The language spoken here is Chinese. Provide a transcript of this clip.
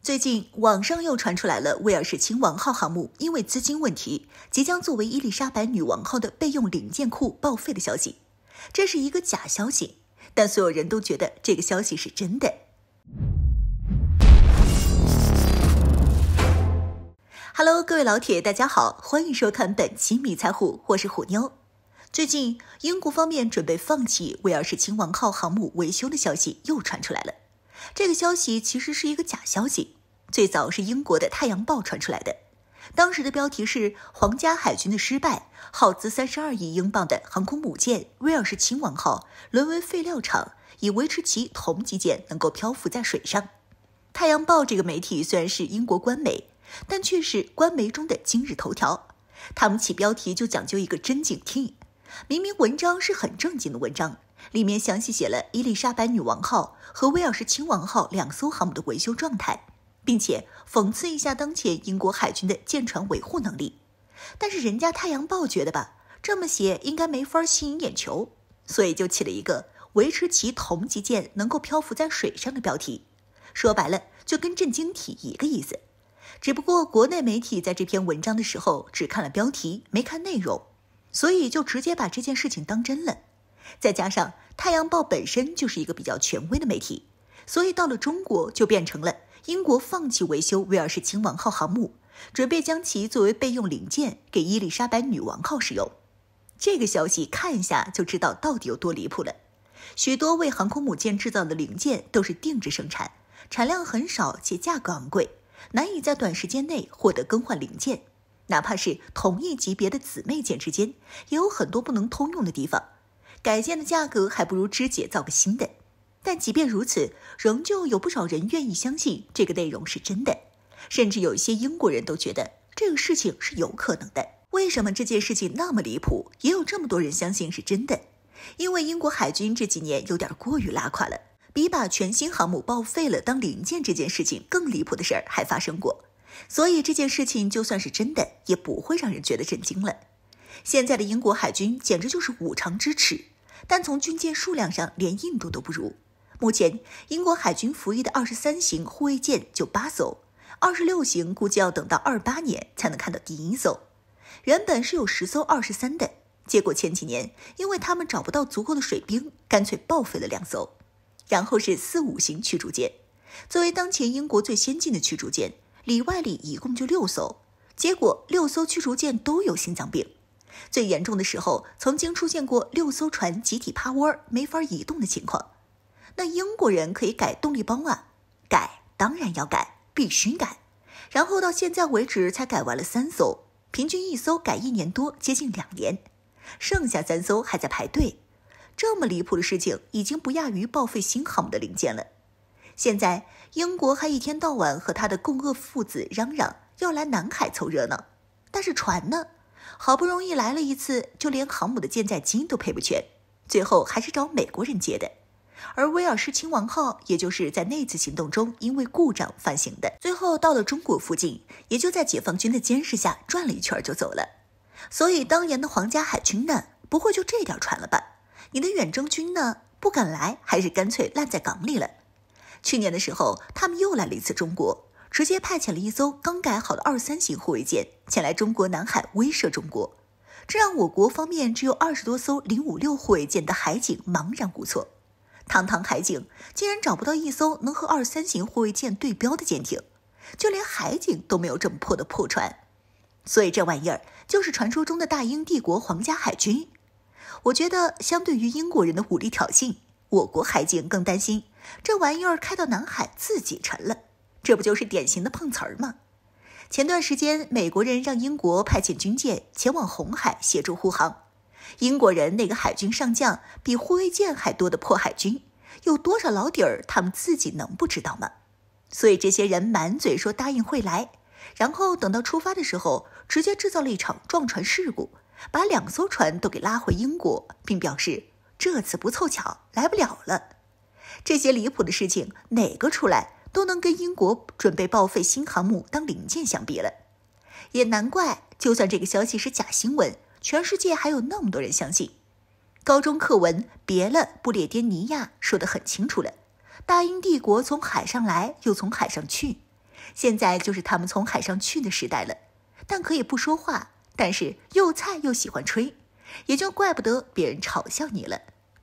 最近网上又传出来了，威尔士亲王号航母因为资金问题，即将作为伊丽莎白女王号的备用零件库报废的消息。这是一个假消息，但所有人都觉得这个消息是真的。Hello，各位老铁，大家好，欢迎收看本期迷彩虎，我是虎妞。最近，英国方面准备放弃威尔士亲王号航母维修的消息又传出来了。这个消息其实是一个假消息，最早是英国的《太阳报》传出来的。当时的标题是“皇家海军的失败，耗资三十二亿英镑的航空母舰威尔士亲王号沦为废料场，以维持其同级舰能够漂浮在水上”。《太阳报》这个媒体虽然是英国官媒，但却是官媒中的今日头条。他们起标题就讲究一个真警惕，明明文章是很正经的文章。里面详细写了伊丽莎白女王号和威尔士亲王号两艘航母的维修状态，并且讽刺一下当前英国海军的舰船维护能力。但是人家《太阳报》觉得吧，这么写应该没法吸引眼球，所以就起了一个“维持其同级舰能够漂浮在水上的”标题。说白了，就跟震惊体一个意思。只不过国内媒体在这篇文章的时候只看了标题，没看内容，所以就直接把这件事情当真了。再加上《太阳报》本身就是一个比较权威的媒体，所以到了中国就变成了英国放弃维修威尔士亲王号航母，准备将其作为备用零件给伊丽莎白女王号使用。这个消息看一下就知道到底有多离谱了。许多为航空母舰制造的零件都是定制生产，产量很少且价格昂贵，难以在短时间内获得更换零件。哪怕是同一级别的姊妹舰之间，也有很多不能通用的地方。改建的价格还不如肢解造个新的，但即便如此，仍旧有不少人愿意相信这个内容是真的，甚至有一些英国人都觉得这个事情是有可能的。为什么这件事情那么离谱，也有这么多人相信是真的？因为英国海军这几年有点过于拉垮了，比把全新航母报废了当零件这件事情更离谱的事儿还发生过，所以这件事情就算是真的，也不会让人觉得震惊了。现在的英国海军简直就是五常之耻，但从军舰数量上连印度都不如。目前，英国海军服役的二十三型护卫舰就八艘，二十六型估计要等到二八年才能看到第一艘。原本是有十艘二十三的，结果前几年因为他们找不到足够的水兵，干脆报废了两艘。然后是四五型驱逐舰，作为当前英国最先进的驱逐舰，里外里一共就六艘，结果六艘驱逐舰都有心脏病。最严重的时候，曾经出现过六艘船集体趴窝，没法移动的情况。那英国人可以改动力泵啊，改当然要改，必须改。然后到现在为止才改完了三艘，平均一艘改一年多，接近两年，剩下三艘还在排队。这么离谱的事情，已经不亚于报废新航母的零件了。现在英国还一天到晚和他的共恶父子嚷嚷要来南海凑热闹，但是船呢？好不容易来了一次，就连航母的舰载机都配不全，最后还是找美国人接的。而威尔士亲王号，也就是在那次行动中因为故障翻新的，最后到了中国附近，也就在解放军的监视下转了一圈就走了。所以当年的皇家海军呢，不会就这点船了吧？你的远征军呢，不敢来，还是干脆烂在港里了？去年的时候，他们又来了一次中国。直接派遣了一艘刚改好的二三型护卫舰前来中国南海威慑中国，这让我国方面只有二十多艘零五六护卫舰的海警茫然无措。堂堂海警竟然找不到一艘能和二三型护卫舰对标的舰艇，就连海警都没有这么破的破船。所以这玩意儿就是传说中的大英帝国皇家海军。我觉得相对于英国人的武力挑衅，我国海警更担心这玩意儿开到南海自己沉了。这不就是典型的碰瓷儿吗？前段时间，美国人让英国派遣军舰前往红海协助护航，英国人那个海军上将比护卫舰还多的破海军，有多少老底儿，他们自己能不知道吗？所以这些人满嘴说答应会来，然后等到出发的时候，直接制造了一场撞船事故，把两艘船都给拉回英国，并表示这次不凑巧来不了了。这些离谱的事情哪个出来？都能跟英国准备报废新航母当零件相比了，也难怪，就算这个消息是假新闻，全世界还有那么多人相信。高中课文别了，不列颠尼亚说得很清楚了，大英帝国从海上来，又从海上去，现在就是他们从海上去的时代了。但可以不说话，但是又菜又喜欢吹，也就怪不得别人嘲笑你了。